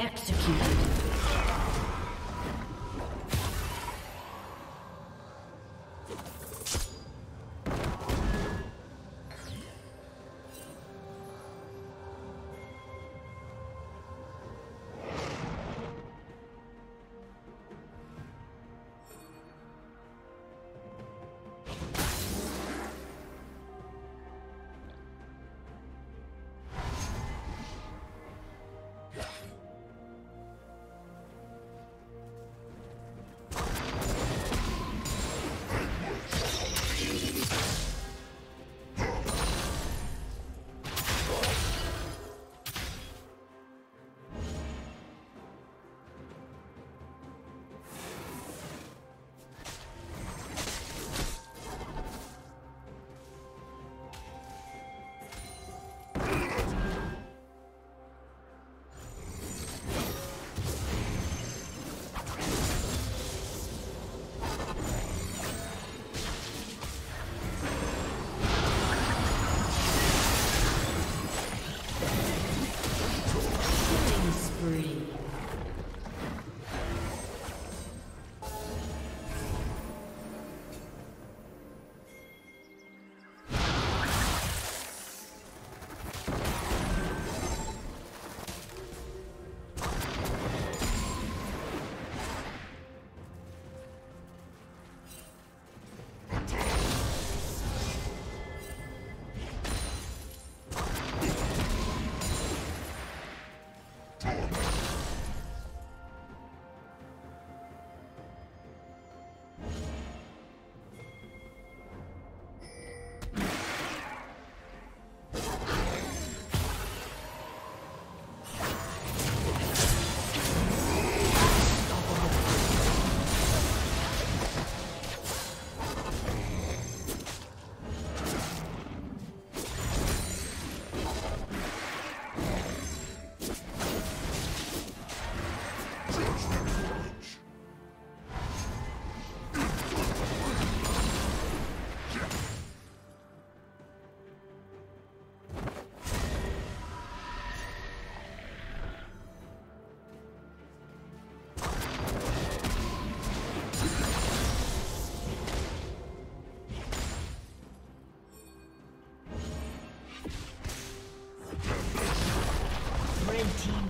Executed.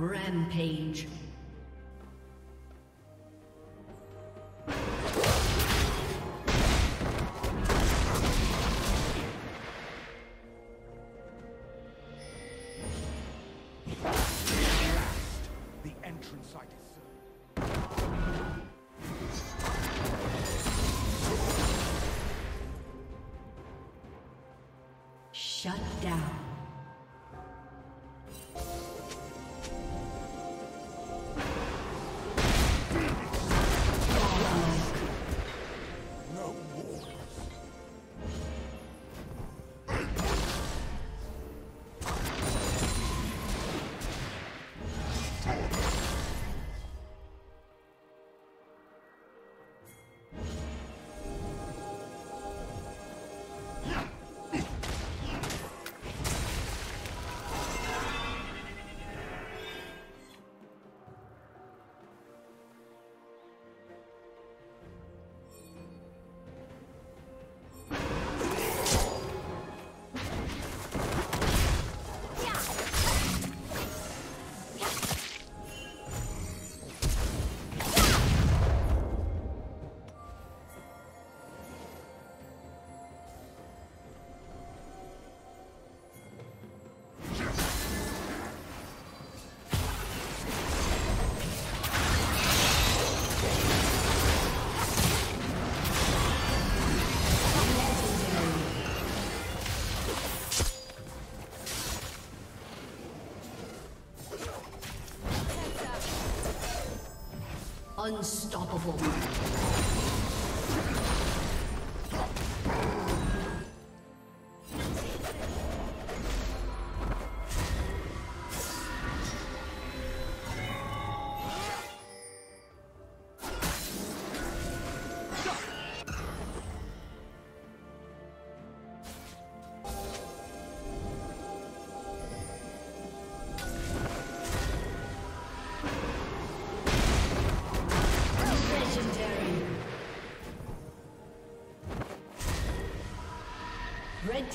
Rampage. Unstoppable.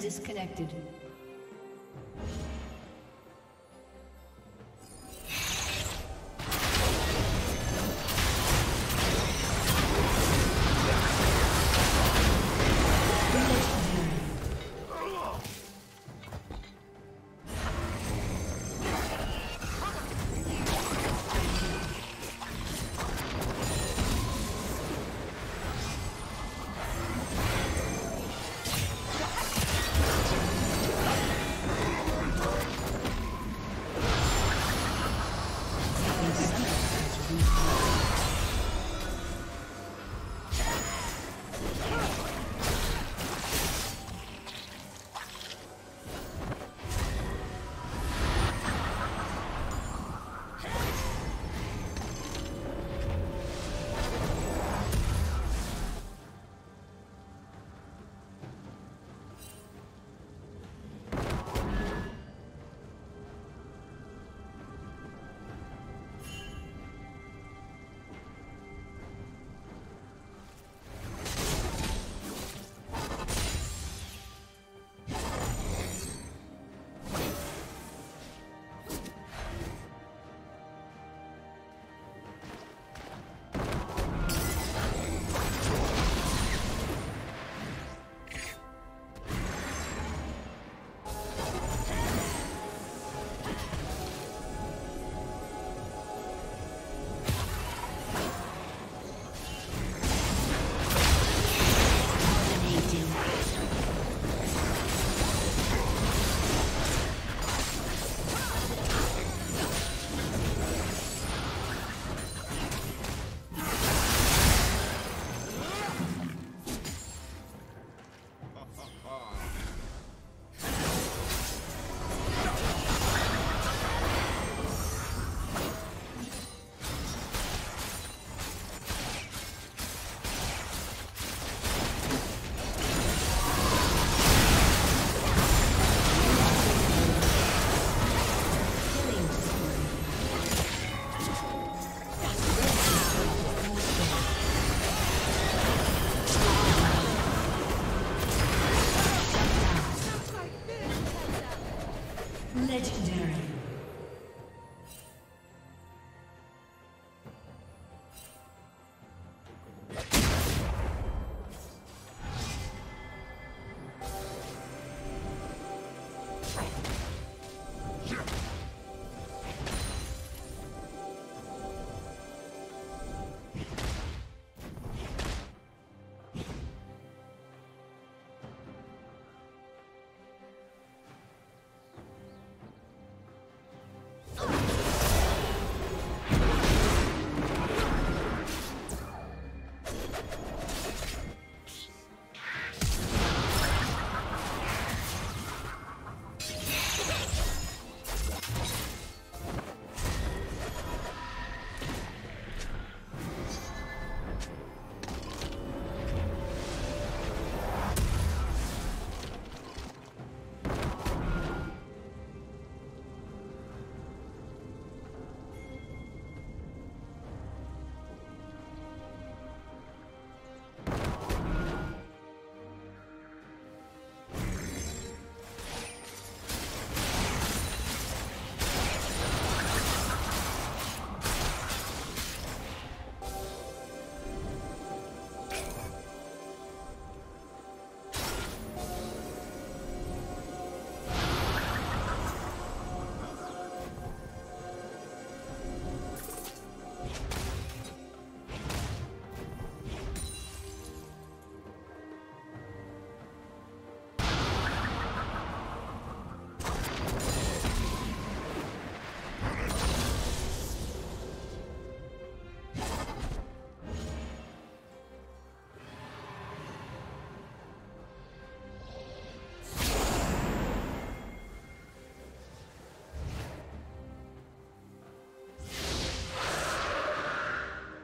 Disconnected.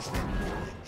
Yes.